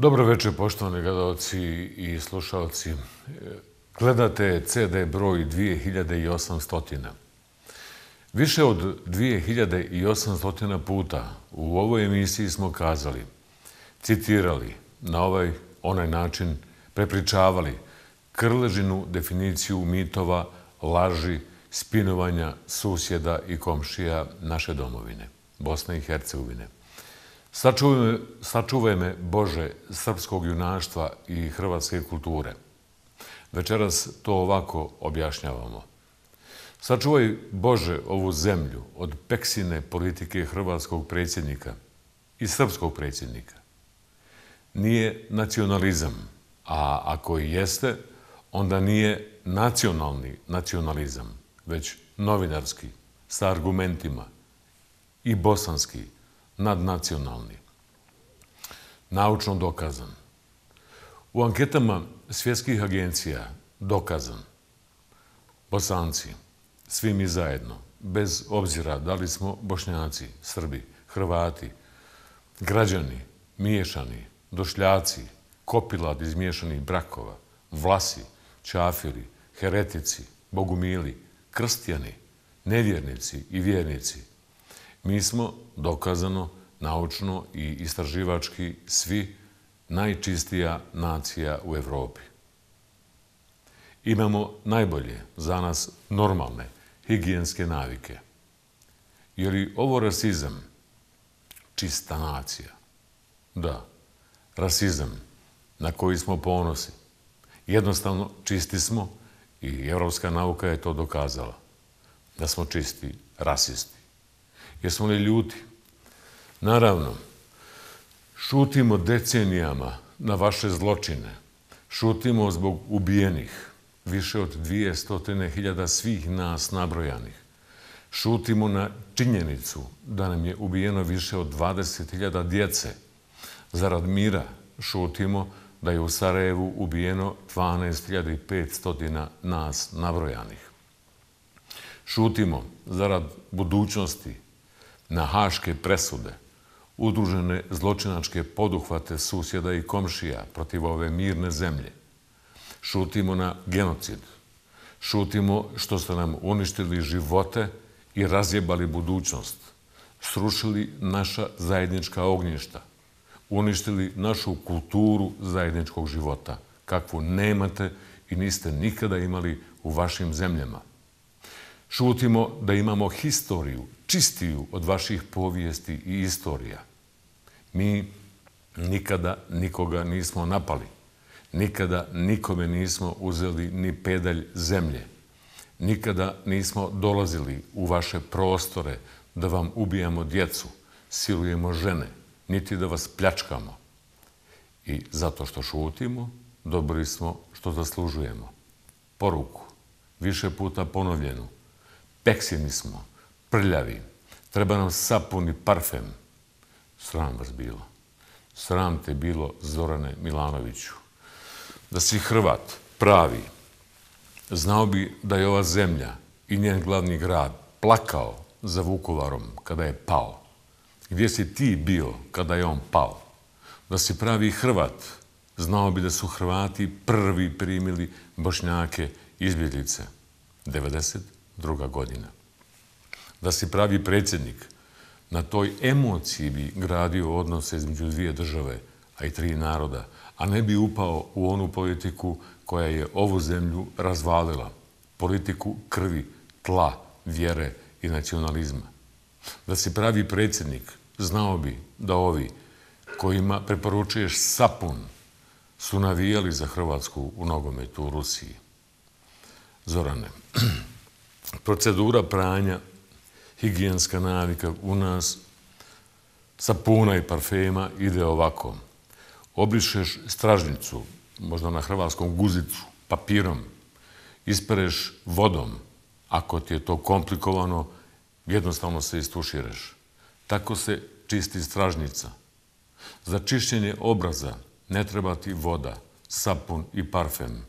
Dobro večer, poštovani gledalci i slušalci. E, gledate CD broj 2800. Više od 2800 puta u ovoj emisiji smo kazali, citirali, na ovaj onaj način prepričavali krležinu definiciju mitova, laži, spinovanja susjeda i komšija naše domovine, Bosne i Hercegovine. Sačuvaj, sačuvaj me, Bože, srpskog junaštva i hrvatske kulture. Večeras to ovako objašnjavamo. Sačuvaj, Bože, ovu zemlju od peksine politike hrvatskog predsjednika i srpskog predsjednika. Nije nacionalizam, a ako i jeste, onda nije nacionalni nacionalizam, već novinarski, sa argumentima i bosanski, nadnacionalni. Naučno dokazan. U anketama svjetskih agencija dokazan. Bosanci, svi mi zajedno, bez obzira da li smo bošnjaci, srbi, hrvati, građani, miješani, došljaci, kopilad iz miješanih brakova, vlasi, čafiri, heretici, bogumili, krstjani, nevjernici i vjernici. Mi smo dokazano, naučno i istraživački svi najčistija nacija u Evropi. Imamo najbolje, za nas normalne, higijenske navike. Je li ovo rasizam? Čista nacija. Da, rasizam na koji smo ponosi. Jednostavno, čisti smo i evropska nauka je to dokazala. Da smo čisti rasisti. Jesmo li ljuti? Naravno, šutimo decenijama na vaše zločine. Šutimo zbog ubijenih, više od dvije stotine hiljada svih nas nabrojanih. Šutimo na činjenicu da nam je ubijeno više od 20.000 djece. Zarad mira šutimo da je u Sarajevu ubijeno 12.500 nas nabrojanih. Šutimo zarad budućnosti na haške presude, udružene zločinačke poduhvate susjeda i komšija protiv ove mirne zemlje. Šutimo na genocid. Šutimo što ste nam uništili živote i razjebali budućnost. Srušili naša zajednička ognjišta. Uništili našu kulturu zajedničkog života, kakvu nemate i niste nikada imali u vašim zemljama. Šutimo da imamo historiju čistiju od vaših povijesti i istorija. Mi nikada nikoga nismo napali. Nikada nikome nismo uzeli ni pedalj zemlje. Nikada nismo dolazili u vaše prostore da vam ubijamo djecu, silujemo žene, niti da vas pljačkamo. I zato što šutimo, dobri smo što zaslužujemo. Poruku, više puta ponovljenu, peksini smo, prljavi, treba nam sapun i parfem. Sram vas bilo. Sram te bilo, Zorane Milanoviću. Da si Hrvat, pravi, znao bi da je ova zemlja i njen glavni grad plakao za Vukovarom kada je pao. Gdje si ti bio kada je on pao? Da si pravi Hrvat, znao bi da su Hrvati prvi primili Bošnjake izbjeglice. 90 druga godina. Da si pravi predsjednik na toj emociji bi gradio odnose između dvije države, a i tri naroda, a ne bi upao u onu politiku koja je ovu zemlju razvalila. Politiku krvi, tla, vjere i nacionalizma. Da si pravi predsjednik, znao bi da ovi kojima preporučuješ sapun su navijali za Hrvatsku u nogometu u Rusiji. Zorane, procedura pranja higijenska navika u nas sapuna i parfema ide ovako. Obrišeš stražnicu, možda na hrvatskom guzicu, papirom, ispereš vodom. Ako ti je to komplikovano, jednostavno se istušireš. Tako se čisti stražnica. Za čišćenje obraza ne treba ti voda, sapun i parfem.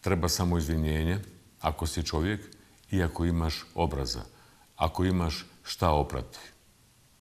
Treba samo izvinjenje, ako si čovjek i ako imaš obraza ako imaš šta oprati.